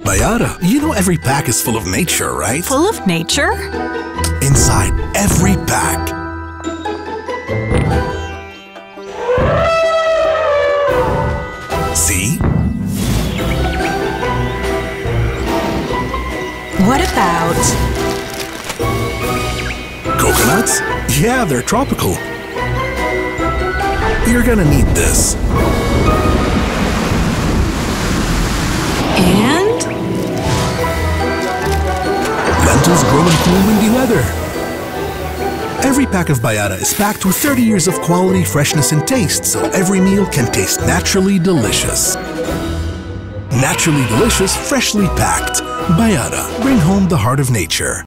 Bayara, you know every pack is full of nature, right? Full of nature? Inside every pack. See? What about Coconuts? Yeah, they're tropical. You're gonna need this. Lentils grow in cool windy weather. Every pack of Bayara is packed with 30 years of quality, freshness, and taste, so every meal can taste naturally delicious. Naturally delicious, freshly packed. Bayara, bring home the heart of nature.